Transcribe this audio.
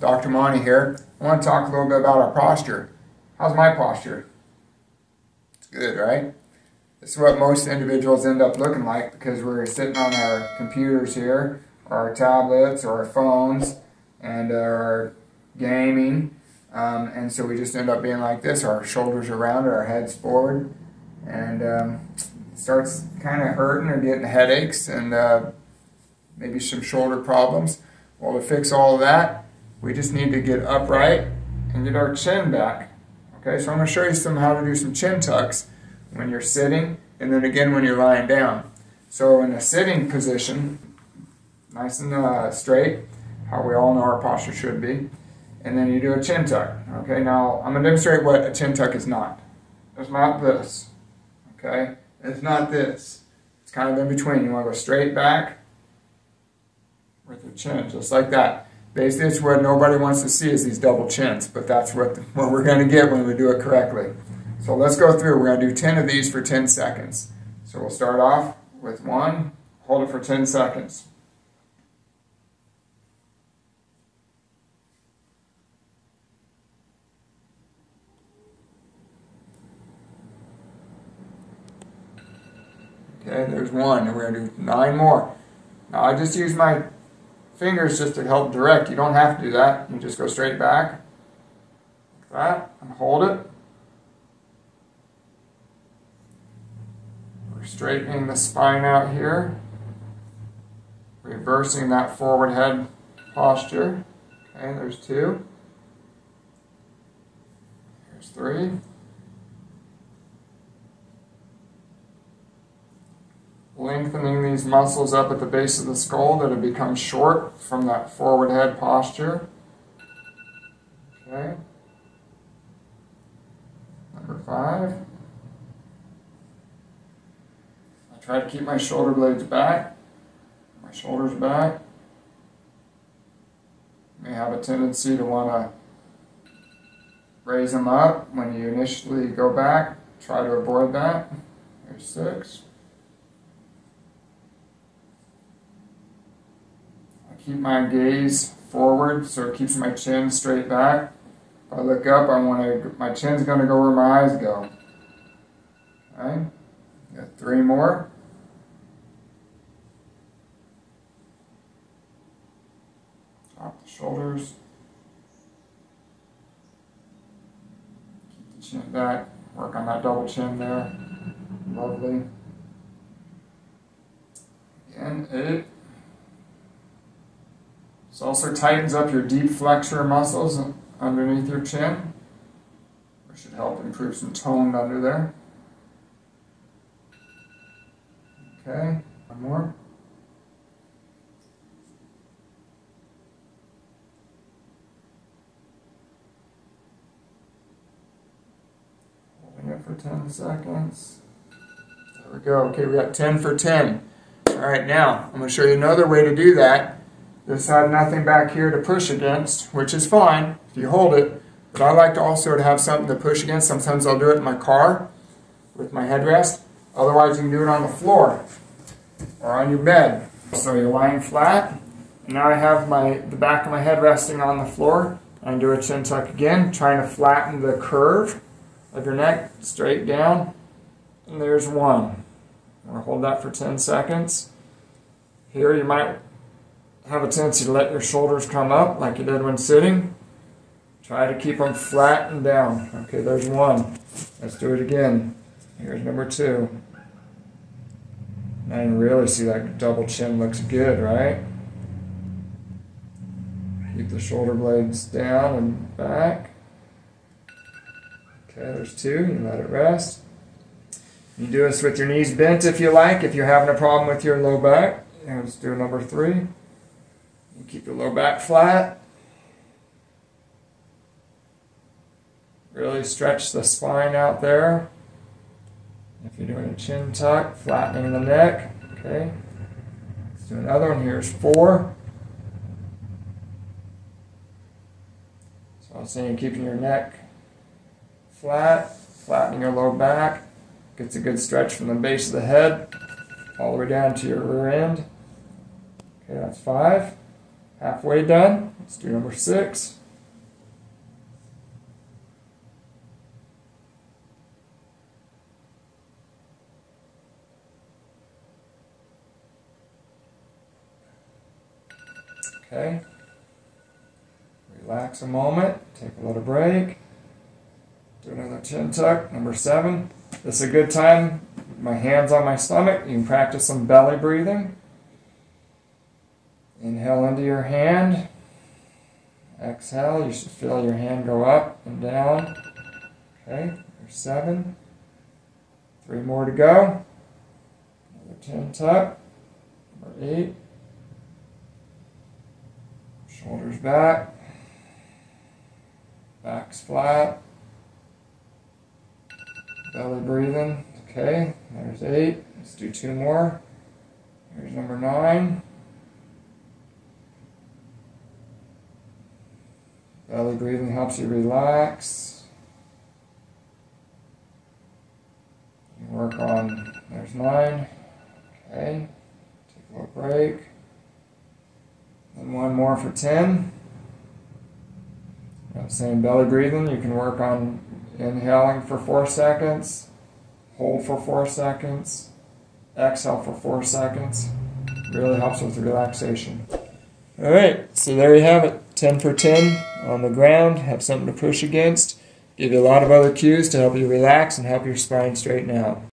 Dr. Monte here. I want to talk a little bit about our posture. How's my posture? It's good, right? This is what most individuals end up looking like because we're sitting on our computers here, or our tablets, or our phones, and our gaming. Um, and so we just end up being like this. Our shoulders are rounded, our head's forward, and um, starts kind of hurting or getting headaches and uh, maybe some shoulder problems. Well, to fix all of that, we just need to get upright and get our chin back. Okay, so I'm going to show you some how to do some chin tucks when you're sitting and then again when you're lying down. So in a sitting position, nice and uh, straight, how we all know our posture should be, and then you do a chin tuck. Okay, now I'm going to demonstrate what a chin tuck is not. It's not this. Okay, it's not this. It's kind of in between. You want to go straight back with your chin, just like that. Basically, it's what nobody wants to see is these double chins, but that's what, what we're going to get when we do it correctly. So let's go through. We're going to do 10 of these for 10 seconds. So we'll start off with one, hold it for 10 seconds. Okay, there's one, and we're going to do nine more. Now I just use my fingers just to help direct. You don't have to do that. You just go straight back, like that, and hold it. We're straightening the spine out here, reversing that forward head posture. Okay, there's two. There's three. Lengthening these muscles up at the base of the skull that have become short from that forward head posture. Okay. Number five. I try to keep my shoulder blades back, my shoulders back. You may have a tendency to want to raise them up when you initially go back. Try to avoid that. There's six. Keep my gaze forward so it keeps my chin straight back. If I look up, I want to, my chin's going to go where my eyes go. Okay, got three more. Drop the shoulders. Keep the chin back. Work on that double chin there. Lovely. Again, eight. This also tightens up your deep flexor muscles underneath your chin, which should help improve some tone under there. Okay, one more. Holding it for 10 seconds. There we go. Okay, we got 10 for 10. All right, now I'm going to show you another way to do that this had nothing back here to push against, which is fine if you hold it. But I like to also to have something to push against. Sometimes I'll do it in my car with my headrest. Otherwise, you can do it on the floor or on your bed. So you're lying flat. And now I have my the back of my head resting on the floor. And do a chin tuck again, trying to flatten the curve of your neck straight down. And there's one. I'm going to hold that for 10 seconds. Here you might have a tendency to let your shoulders come up like you did when sitting. Try to keep them flat and down. Okay, there's one. Let's do it again. Here's number two. Now you really see that double chin looks good, right? Keep the shoulder blades down and back. Okay, there's two. You let it rest. You do this with your knees bent if you like, if you're having a problem with your low back. let's do number three. Keep your lower back flat. Really stretch the spine out there. If you're doing a chin tuck, flattening the neck. Okay. Let's do another one. Here's four. So I was saying keeping your neck flat, flattening your low back. Gets a good stretch from the base of the head all the way down to your rear end. Okay, that's five. Halfway done. Let's do number six. Okay. Relax a moment. Take a little break. Do another chin tuck. Number seven. This is a good time. My hands on my stomach. You can practice some belly breathing. Inhale into your hand. Exhale. You should feel your hand go up and down. Okay. Number seven. Three more to go. Another chin tuck. Number eight. Shoulders back. Back's flat. Belly breathing. Okay, there's eight. Let's do two more. Here's number nine. Belly breathing helps you relax. You work on, there's nine. Okay, take a little break. And one more for 10. Same belly breathing. You can work on inhaling for four seconds, hold for four seconds, exhale for four seconds. Really helps with relaxation. All right, so there you have it 10 for 10 on the ground. Have something to push against. Give you a lot of other cues to help you relax and help your spine straighten out.